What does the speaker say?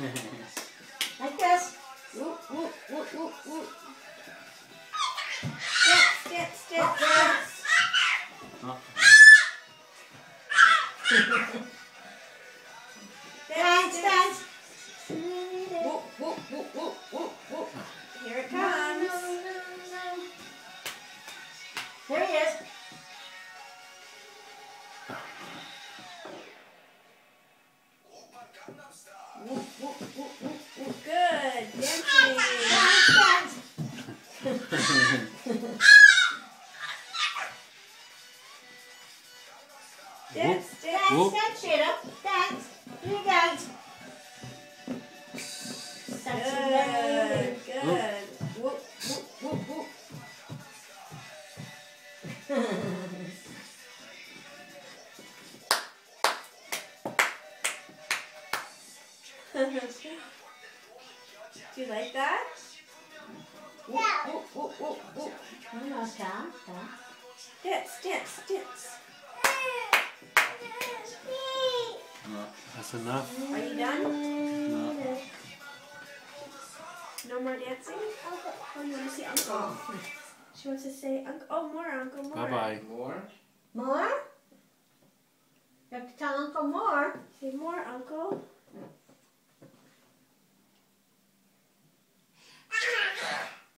like this. Whoop, whoop, whoop, whoop, whoop. Dance, dance, dance, dance. Oh. Dance. Here it comes. There he is. Whoop, whoop, whoop, whoop, whoop. Good. Dancing. Dance, dance. Whoop. dance, Jada. Dance. You dance. Sexy lady. Good. Good. Whoop, whoop, whoop, whoop. Do you like that? Whoop, whoop, whoop, whoop, whoop. No, no, stop, stop. Dance, dance, dance. No, that's enough. Are you done? No. No more dancing? Oh, you want to see Uncle? She wants to say Uncle. Oh, more Uncle, more. Bye bye. More? More? You have to tell Uncle more. Say more Uncle.